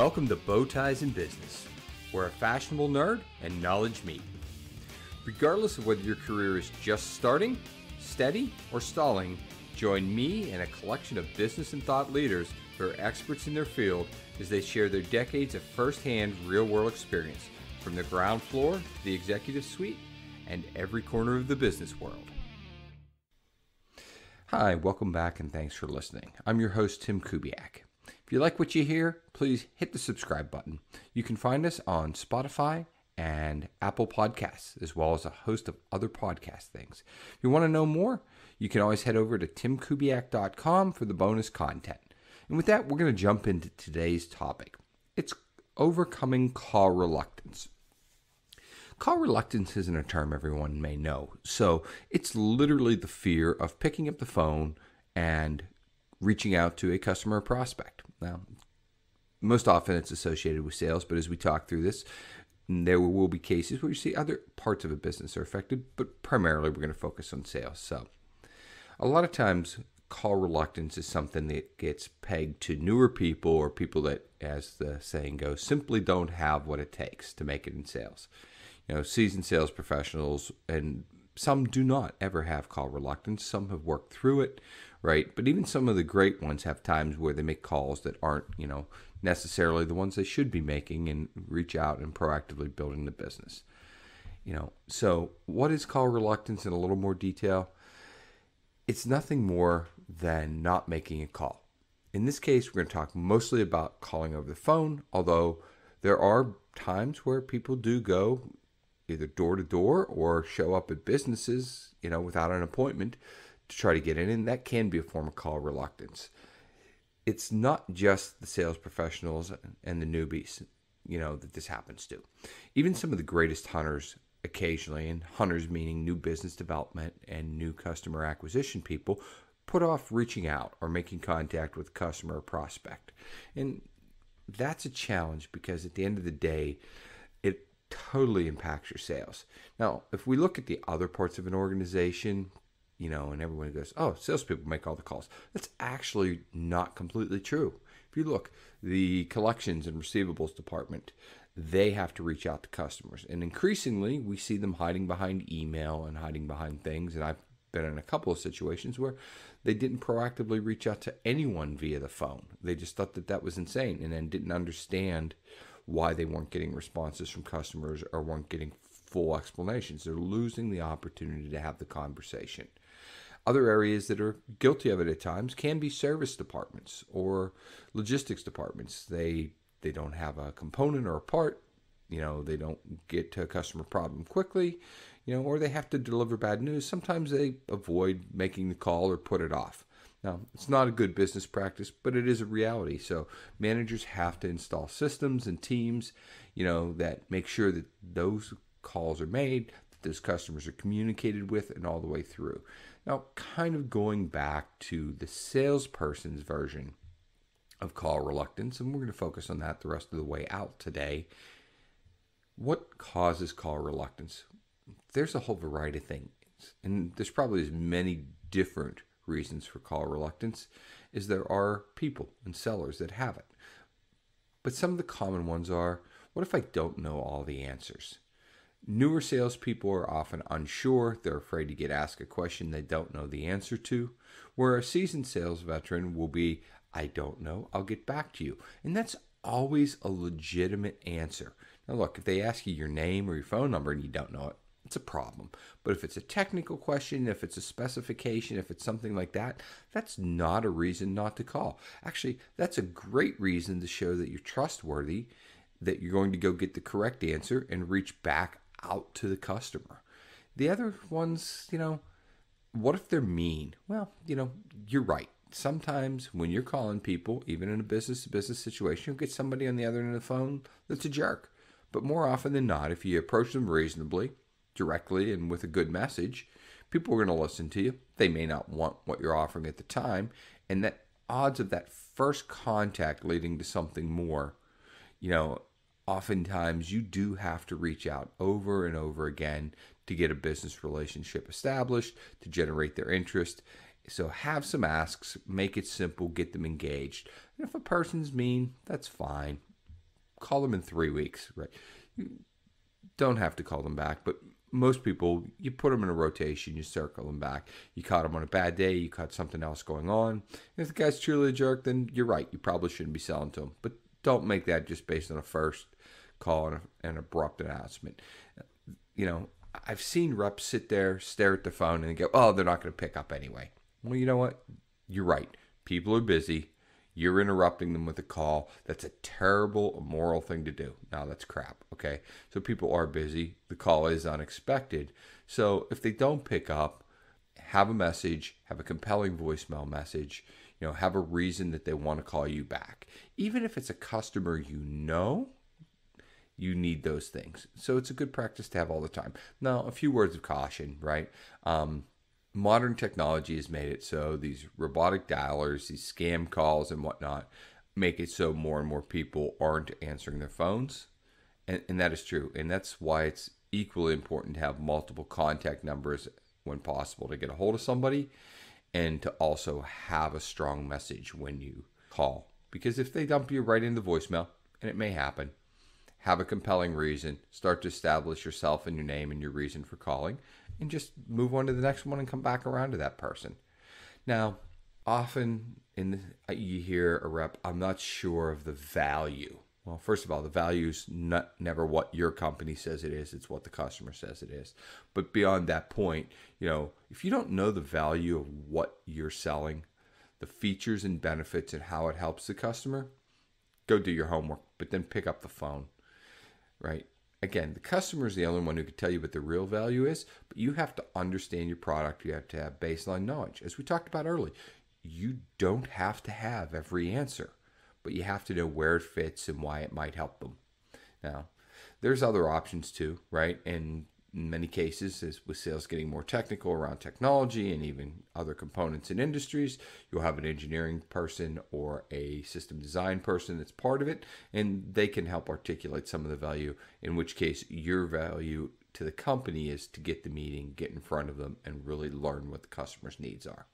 Welcome to Bow Ties and Business, where a fashionable nerd and knowledge meet. Regardless of whether your career is just starting, steady, or stalling, join me and a collection of business and thought leaders who are experts in their field as they share their decades of firsthand real world experience from the ground floor to the executive suite and every corner of the business world. Hi, welcome back and thanks for listening. I'm your host, Tim Kubiak. If you like what you hear, please hit the subscribe button. You can find us on Spotify and Apple Podcasts, as well as a host of other podcast things. If you want to know more, you can always head over to timkubiak.com for the bonus content. And with that, we're going to jump into today's topic. It's overcoming call reluctance. Call reluctance isn't a term everyone may know. So it's literally the fear of picking up the phone and reaching out to a customer or prospect. Now, most often it's associated with sales, but as we talk through this, there will be cases where you see other parts of a business are affected, but primarily we're going to focus on sales. So, a lot of times, call reluctance is something that gets pegged to newer people or people that, as the saying goes, simply don't have what it takes to make it in sales you know, seasoned sales professionals, and some do not ever have call reluctance. Some have worked through it, right? But even some of the great ones have times where they make calls that aren't, you know, necessarily the ones they should be making and reach out and proactively building the business. You know, so what is call reluctance in a little more detail? It's nothing more than not making a call. In this case, we're going to talk mostly about calling over the phone, although there are times where people do go either door to door or show up at businesses, you know, without an appointment to try to get in, and that can be a form of call reluctance. It's not just the sales professionals and the newbies, you know, that this happens to. Even some of the greatest hunters occasionally, and hunters meaning new business development and new customer acquisition people, put off reaching out or making contact with customer or prospect. And that's a challenge because at the end of the day, it totally impacts your sales. Now, if we look at the other parts of an organization, you know, and everyone goes, oh, salespeople make all the calls. That's actually not completely true. If you look, the collections and receivables department, they have to reach out to customers. And increasingly, we see them hiding behind email and hiding behind things. And I've been in a couple of situations where they didn't proactively reach out to anyone via the phone. They just thought that that was insane and then didn't understand why they weren't getting responses from customers or weren't getting full explanations. They're losing the opportunity to have the conversation. Other areas that are guilty of it at times can be service departments or logistics departments. They they don't have a component or a part, you know, they don't get to a customer problem quickly, you know, or they have to deliver bad news. Sometimes they avoid making the call or put it off. Now, it's not a good business practice, but it is a reality. So managers have to install systems and teams, you know, that make sure that those calls are made, that those customers are communicated with, and all the way through. Now, kind of going back to the salesperson's version of call reluctance, and we're going to focus on that the rest of the way out today. What causes call reluctance? There's a whole variety of things, and there's probably as many different reasons for call reluctance as there are people and sellers that have it. But some of the common ones are what if I don't know all the answers? Newer salespeople are often unsure. They're afraid to get asked a question they don't know the answer to. Where a seasoned sales veteran will be, I don't know, I'll get back to you. And that's always a legitimate answer. Now, look, if they ask you your name or your phone number and you don't know it, it's a problem. But if it's a technical question, if it's a specification, if it's something like that, that's not a reason not to call. Actually, that's a great reason to show that you're trustworthy, that you're going to go get the correct answer and reach back out to the customer. The other ones, you know, what if they're mean? Well, you know, you're right. Sometimes when you're calling people, even in a business to business situation, you'll get somebody on the other end of the phone that's a jerk. But more often than not, if you approach them reasonably, directly and with a good message, people are going to listen to you. They may not want what you're offering at the time, and that odds of that first contact leading to something more, you know, oftentimes you do have to reach out over and over again to get a business relationship established, to generate their interest. So have some asks, make it simple, get them engaged. And if a person's mean, that's fine. call them in three weeks, right? You don't have to call them back, but most people, you put them in a rotation, you circle them back. You caught them on a bad day, you caught something else going on. If the guy's truly a jerk, then you're right. You probably shouldn't be selling to him. But don't make that just based on a first call and an abrupt announcement. You know, I've seen reps sit there, stare at the phone, and go, oh, they're not going to pick up anyway. Well, you know what? You're right. People are busy. You're interrupting them with a call. That's a terrible, immoral thing to do. Now, that's crap, okay? So people are busy. The call is unexpected. So if they don't pick up, have a message, have a compelling voicemail message, you know, have a reason that they want to call you back. Even if it's a customer you know, you need those things. So it's a good practice to have all the time. Now, a few words of caution, right? Um, modern technology has made it so these robotic dialers, these scam calls, and whatnot make it so more and more people aren't answering their phones. And, and that is true. And that's why it's equally important to have multiple contact numbers when possible to get a hold of somebody and to also have a strong message when you call. Because if they dump you right into voicemail, and it may happen, have a compelling reason, start to establish yourself and your name and your reason for calling, and just move on to the next one and come back around to that person. Now, often in the, uh, you hear a rep, I'm not sure of the value. Well, first of all, the value is not never what your company says it is; it's what the customer says it is. But beyond that point, you know, if you don't know the value of what you're selling, the features and benefits, and how it helps the customer, go do your homework. But then pick up the phone, right? again, the customer is the only one who can tell you what the real value is, but you have to understand your product. You have to have baseline knowledge. As we talked about earlier, you don't have to have every answer, but you have to know where it fits and why it might help them. Now, there's other options too, right? And in many cases, as with sales getting more technical around technology and even other components in industries, you'll have an engineering person or a system design person that's part of it, and they can help articulate some of the value. In which case, your value to the company is to get the meeting, get in front of them, and really learn what the customer's needs are.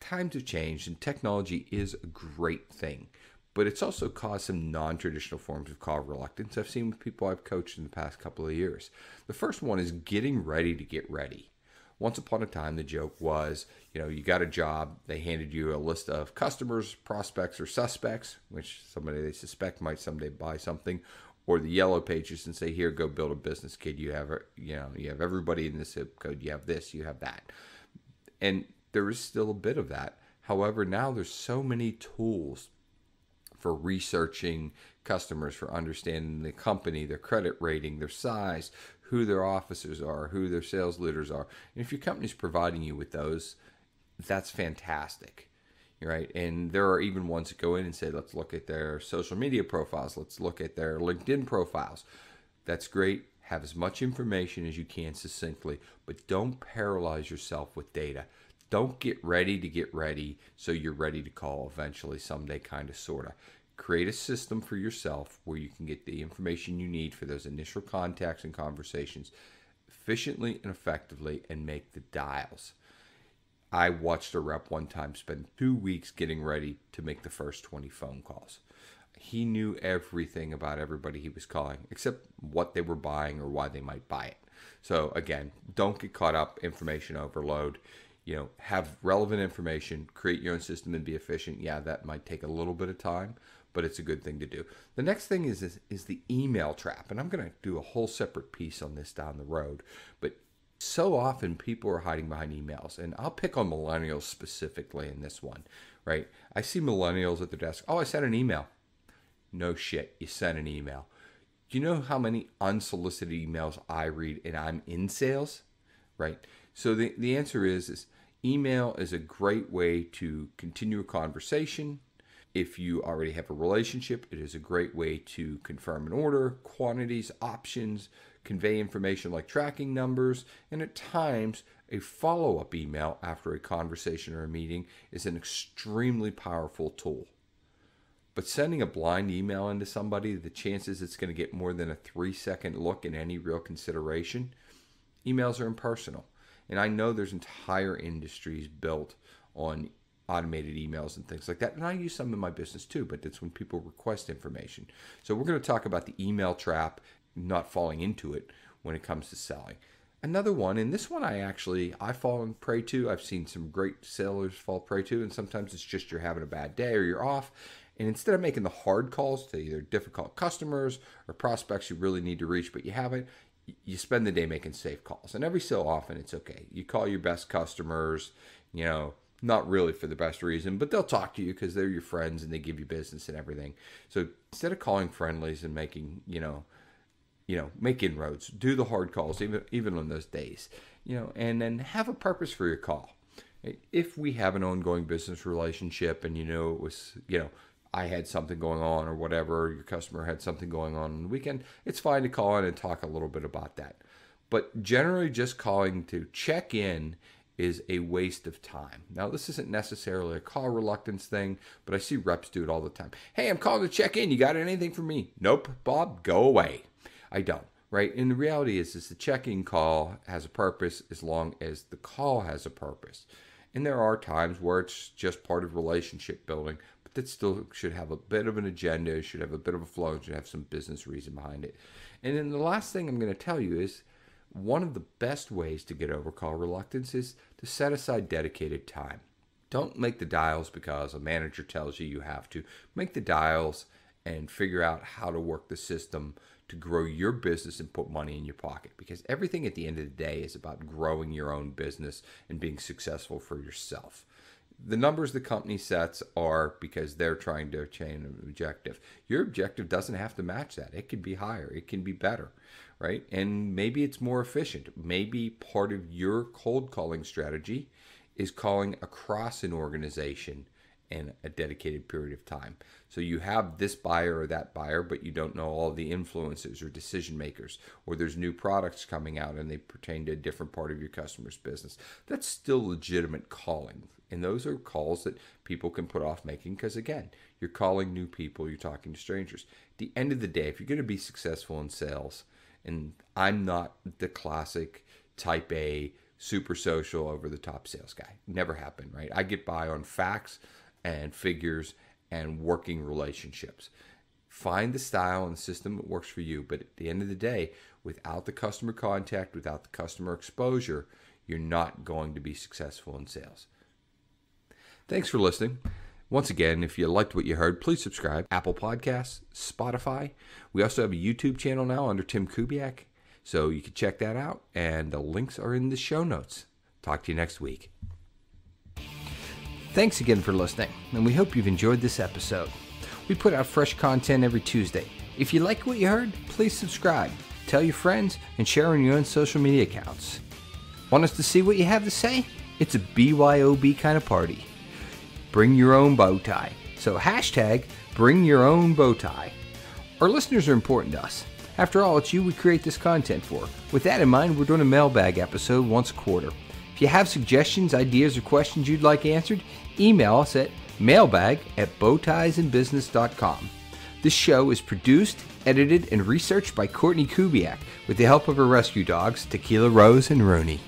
Times have changed, and technology is a great thing but it's also caused some non traditional forms of call reluctance I've seen with people I've coached in the past couple of years. The first one is getting ready to get ready. Once upon a time, the joke was you know, you got a job, they handed you a list of customers, prospects, or suspects, which somebody they suspect might someday buy something, or the yellow pages and say, here, go build a business, kid. You have, you know, you have everybody in this zip code. You have this, you have that. And there is still a bit of that. However, now there's so many tools for researching customers, for understanding the company, their credit rating, their size, who their officers are, who their sales leaders are. And if your company's providing you with those, that's fantastic. Right. And there are even ones that go in and say, let's look at their social media profiles, let's look at their LinkedIn profiles. That's great. Have as much information as you can succinctly, but don't paralyze yourself with data. Don't get ready to get ready so you're ready to call eventually, someday, kind of, sort of. Create a system for yourself where you can get the information you need for those initial contacts and conversations efficiently and effectively and make the dials. I watched a rep one time spend two weeks getting ready to make the first 20 phone calls. He knew everything about everybody he was calling, except what they were buying or why they might buy it. So, again, don't get caught up information overload you know, have relevant information, create your own system and be efficient. Yeah, that might take a little bit of time, but it's a good thing to do. The next thing is is, is the email trap, and I'm going to do a whole separate piece on this down the road. But so often people are hiding behind emails, and I'll pick on millennials specifically in this one, right? I see millennials at their desk. Oh, I sent an email. No shit, you sent an email. Do you know how many unsolicited emails I read, and I'm in sales, right? So the, the answer is, is email is a great way to continue a conversation. If you already have a relationship, it is a great way to confirm an order, quantities, options, convey information like tracking numbers, and at times a follow up email after a conversation or a meeting is an extremely powerful tool. But sending a blind email into somebody, the chances it's going to get more than a three second look in any real consideration, emails are impersonal. And I know there's entire industries built on automated emails and things like that. And I use some in my business too, but it's when people request information. So we're going to talk about the email trap, not falling into it when it comes to selling. Another one, and this one I actually I fall prey to. I've seen some great sellers fall prey to, and sometimes it's just you're having a bad day or you're off, and instead of making the hard calls to either difficult customers or prospects you really need to reach but you haven't, you spend the day making safe calls. And every so often it's okay. You call your best customers, you know, not really for the best reason, but they'll talk to you because they're your friends and they give you business and everything. So instead of calling friendlies and making, you know, you know, make inroads, do the hard calls even even on those days, you know, and then have a purpose for your call. If we have an ongoing business relationship and you know it was, you know, I had something going on or whatever, your customer had something going on on the weekend, it's fine to call in and talk a little bit about that. But generally, just calling to check in is a waste of time. Now, this isn't necessarily a call reluctance thing, but I see reps do it all the time. Hey, I'm calling to check in. You got anything for me? Nope, Bob, go away. I don't, right? And the reality is, is the check-in call has a purpose as long as the call has a purpose. And there are times where it's just part of relationship building, that still should have a bit of an agenda, should have a bit of a flow, should have some business reason behind it. And then the last thing I'm going to tell you is one of the best ways to get over call reluctance is to set aside dedicated time. Don't make the dials because a manager tells you you have to. Make the dials and figure out how to work the system to grow your business and put money in your pocket because everything at the end of the day is about growing your own business and being successful for yourself the numbers the company sets are because they're trying to attain an objective. Your objective doesn't have to match that. It can be higher, it can be better, right? And maybe it's more efficient. Maybe part of your cold calling strategy is calling across an organization in a dedicated period of time. So you have this buyer or that buyer, but you don't know all the influencers or decision makers, or there's new products coming out and they pertain to a different part of your customer's business. That's still legitimate calling. And those are calls that people can put off making because, again, you're calling new people, you're talking to strangers. At the end of the day, if you're going to be successful in sales, and I'm not the classic type A, super social, over the top sales guy, never happened, right? I get by on facts and figures and working relationships. Find the style and the system that works for you. But at the end of the day, without the customer contact, without the customer exposure, you're not going to be successful in sales. Thanks for listening. Once again, if you liked what you heard, please subscribe. Apple Podcasts, Spotify. We also have a YouTube channel now under Tim Kubiak, so you can check that out. And the links are in the show notes. Talk to you next week. Thanks again for listening, and we hope you've enjoyed this episode. We put out fresh content every Tuesday. If you like what you heard, please subscribe, tell your friends, and share on your own social media accounts. Want us to see what you have to say? It's a BYOB kind of party bring your own bow tie. So hashtag bring your own bow tie. Our listeners are important to us. After all, it's you we create this content for. With that in mind, we're doing a mailbag episode once a quarter. If you have suggestions, ideas, or questions you'd like answered, email us at mailbag at bowtiesandbusiness.com. This show is produced, edited, and researched by Courtney Kubiak with the help of her rescue dogs, Tequila Rose and Rooney.